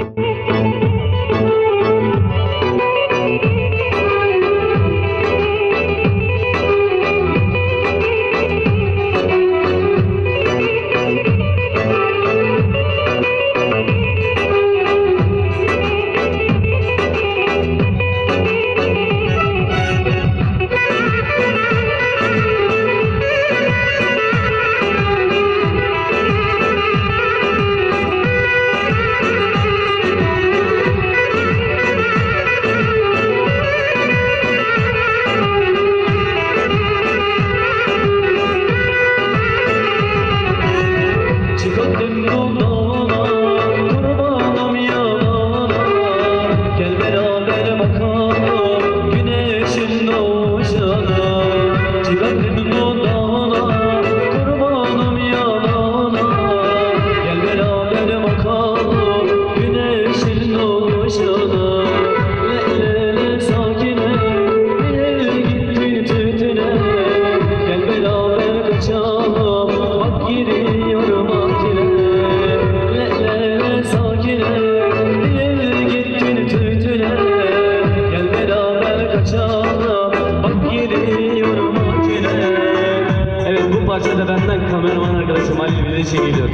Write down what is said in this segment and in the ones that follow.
Música parçada benden kameraman arkadaşım Halil Bileş'e geliyor.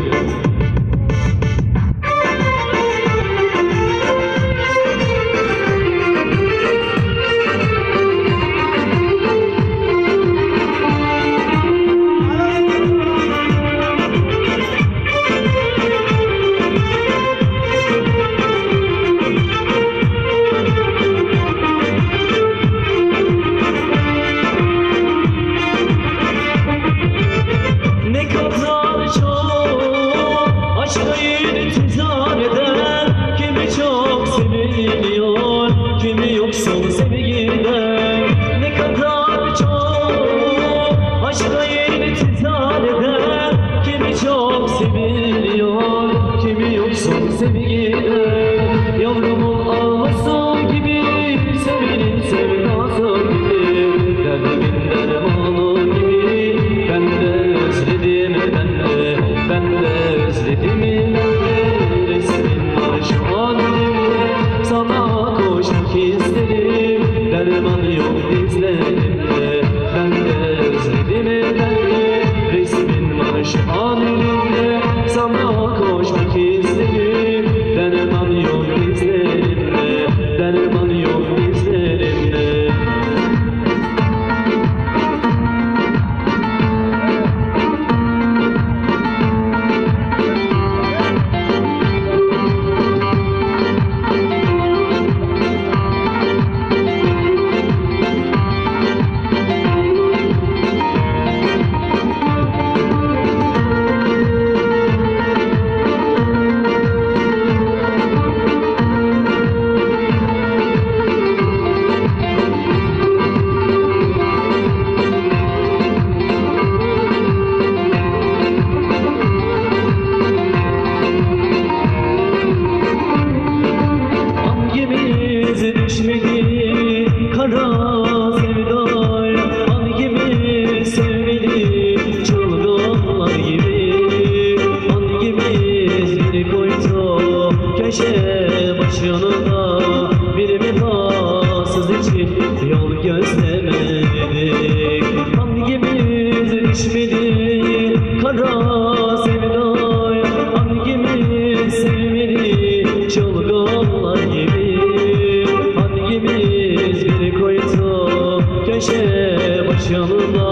yok bizler bir vefasız için yol gözlemedik Hangimiz düşmedi kara sevdaya Hangimiz sevmedi çılgınlar gibi. Hangimiz bir koydu köşe başında